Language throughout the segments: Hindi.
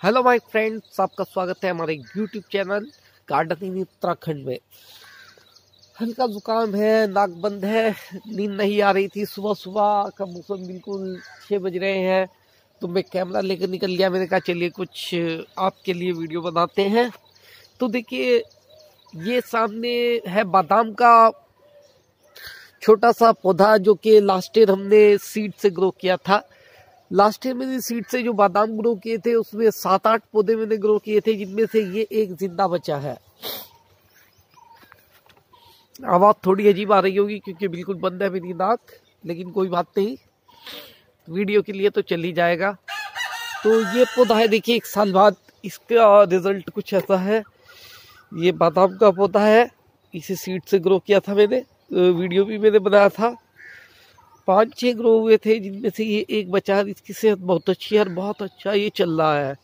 हेलो माय फ्रेंड्स आपका स्वागत है हमारे यूट्यूब चैनल गार्डनिंग उत्तराखंड में। हल्का जुकाम है, नाक बंद है, नींद नहीं आ रही थी सुबह सुबह का मौसम बिल्कुल छः बज रहे हैं तो मैं कैमरा लेकर निकल गया। मैंने कहा, चलिए कुछ आपके लिए वीडियो बनाते हैं। तो देखिए, ये सामने है बादाम का छोटा सा पौधा जो कि लास्ट ईयर हमने सीड से ग्रो किया था। लास्ट ईयर मैंने सीड से जो बादाम ग्रो किए थे, उसमें सात आठ पौधे मैंने ग्रो किए थे, जिनमें से ये एक ज़िंदा बचा है। आवाज़ थोड़ी अजीब आ रही होगी, क्योंकि बिल्कुल बंद है मेरी नाक, लेकिन कोई बात नहीं। वीडियो के लिए तो चल ही जाएगा। तो ये पौधा है, देखिए, एक साल बाद इसका रिज़ल्ट कुछ ऐसा है। ये बादाम का पौधा है, इसे सीड से ग्रो किया था मैंने वीडियो भी मैंने बनाया था। पाँच छः ग्रो हुए थे, जिनमें से ये एक बचा इसकी सेहत बहुत अच्छी है और बहुत अच्छा ये चल रहा है।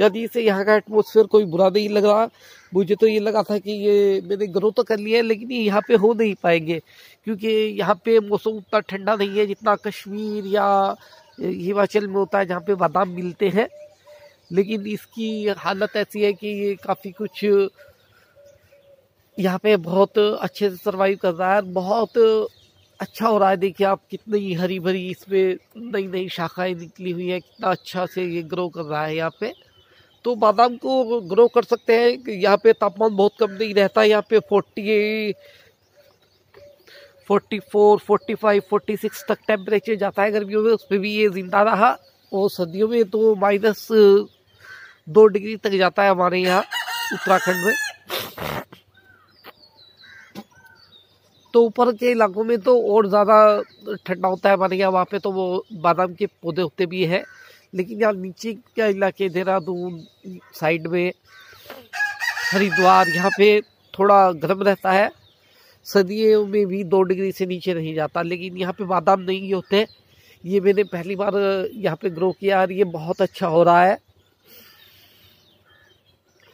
यदि इसे यहाँ का एटमोसफेयर कोई बुरा नहीं लग रहा। मुझे तो ये लगा था कि ये मैंने ग्रो तो कर लिया है, लेकिन ये यहाँ पे हो नहीं पाएँगे, क्योंकि यहाँ पे मौसम उतना ठंडा नहीं है जितना कश्मीर या हिमाचल में होता है, जहाँ पे बादाम मिलते हैं। लेकिन इसकी हालत ऐसी है कि ये काफ़ी कुछ यहाँ पे बहुत अच्छे से सर्वाइव कर रहा है बहुत अच्छा हो रहा है, देखिए आप कितनी हरी भरी इसमें नई नई शाखाएँ निकली हुई है, कितना अच्छा से ये ग्रो कर रहा है यहाँ पे। तो बादाम को ग्रो कर सकते हैं यहाँ पे तापमान बहुत कम नहीं रहता, यहाँ पे forty forty four, forty five, forty six तक टेम्परेचर जाता है गर्मियों में उस पर भी ये ज़िंदा रहा। और सर्दियों में तो माइनस दो डिग्री तक जाता है हमारे यहाँ उत्तराखंड में। तो ऊपर के इलाकों में तो और ज़्यादा ठंडा होता है यहाँ, वहाँ पे तो वो बादाम के पौधे होते भी हैं। लेकिन यहाँ नीचे का इलाके, देहरादून साइड में, हरिद्वार, यहाँ पे थोड़ा गर्म रहता है। सर्दियों में भी दो डिग्री से नीचे नहीं जाता, लेकिन यहाँ पे बादाम नहीं होते ये मैंने पहली बार यहाँ पे ग्रो किया और ये बहुत अच्छा हो रहा है।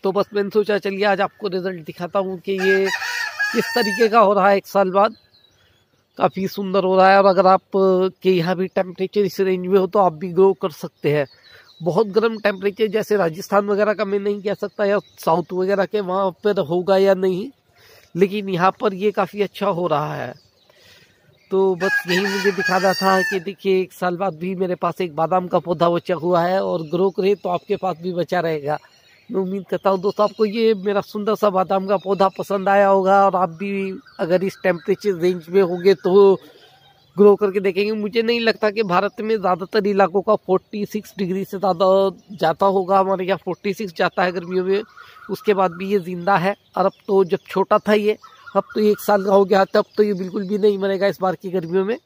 तो बस मैंने सोचा, चलिए आज आपको रिज़ल्ट दिखाता हूँ कि ये किस तरीके का हो रहा है एक साल बाद? काफ़ी सुंदर हो रहा है और अगर आप के यहाँ भी टेम्परेचर इस रेंज में हो तो आप भी ग्रो कर सकते हैं। बहुत गर्म टेम्परेचर जैसे राजस्थान वगैरह का मैं नहीं कह सकता या साउथ वगैरह के वहाँ पर होगा या नहीं, लेकिन यहाँ पर ये काफ़ी अच्छा हो रहा है। तो बस यही मुझे दिखा रहा था कि देखिए, एक साल बाद भी मेरे पास एक बादाम का पौधा बचा हुआ है और ग्रो करे तो आपके पास भी बचा रहेगा। मैं उम्मीद करता हूँ दोस्तों आपको ये मेरा सुंदर सा बादाम का पौधा पसंद आया होगा और आप भी अगर इस टेम्परेचर रेंज में होंगे तो ग्रो करके देखेंगे। मुझे नहीं लगता कि भारत में ज़्यादातर इलाकों का 46 डिग्री से ज़्यादा जाता होगा। हमारे यहाँ 46 जाता है गर्मियों में। उसके बाद भी ये ज़िंदा है। और अब तो जब छोटा था ये, अब तो एक साल का हो गया, तब तो ये बिल्कुल भी नहीं मरेगा इस बार की गर्मियों में।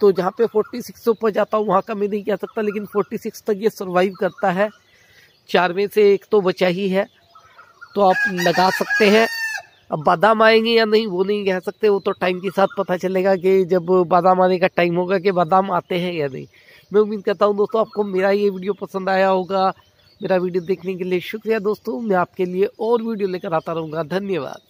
तो जहाँ पे 46 से ऊपर जाता हूँ, वहाँ का मैं नहीं कह सकता, लेकिन 46 तक ये सर्वाइव करता है। चार में से एक तो बचा ही है। तो आप लगा सकते हैं। अब बादाम आएँगे या नहीं, वो नहीं कह सकते। वो तो टाइम के साथ पता चलेगा कि जब बादाम आने का टाइम होगा कि बादाम आते हैं या नहीं। मैं उम्मीद करता हूँ दोस्तों, आपको मेरा ये वीडियो पसंद आया होगा। मेरा वीडियो देखने के लिए शुक्रिया दोस्तों। मैं आपके लिए और वीडियो लेकर आता रहूँगा। धन्यवाद।